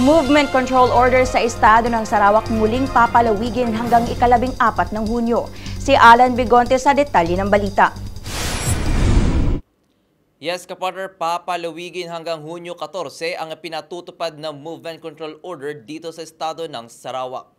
Movement control order sa estado ng Sarawak muling papalawigin hanggang ikalabing apat ng Hunyo. Si Alan Bigonte sa detalye ng balita. Yes, kapartner, papalawigin hanggang Hunyo 14 ang pinatutupad na movement control order dito sa estado ng Sarawak.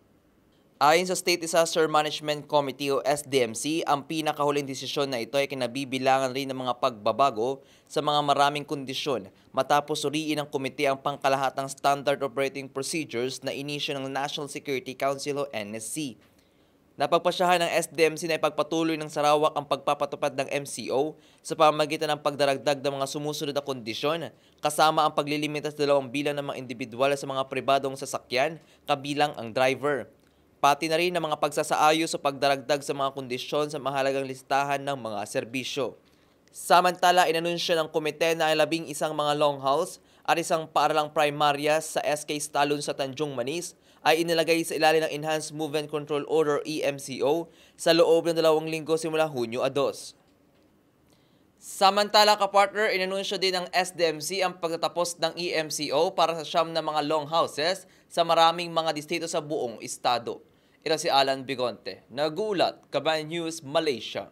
Ayon sa State Disaster Management Committee o SDMC, ang pinakahuling desisyon na ito ay kinabibilangan rin ng mga pagbabago sa mga maraming kondisyon matapos suriin ng komite ang pangkalahatang Standard Operating Procedures na inisyo ng National Security Council o NSC. Napagpasyahan ng SDMC na ipagpatuloy ng Sarawak ang pagpapatupad ng MCO sa pamamagitan ng pagdaragdag ng mga sumusunod na kondisyon kasama ang paglilimita sa dalawang bilang ng mga individual sa mga pribadong sasakyan kabilang ang driver. Pati na rin ang mga pagsasaayos sa pagdaragdag sa mga kondisyon sa mahalagang listahan ng mga serbisyo. Samantala, inanunsyo ng komite na labing isang mga longhauls at isang paaralang primarya sa SK Stalon sa Tanjung Manis ay inilagay sa ilalim ng Enhanced Movement Control Order EMCO sa loob ng dalawang linggo simula Hunyo 2. Samantala kapartner, inanunsyo din ng SDMC ang pagtatapos ng EMCO para sa siyam na mga longhouses sa maraming mga distrito sa buong estado. Ito si Alan Bigonte, Nagulat, Kabayan News, Malaysia.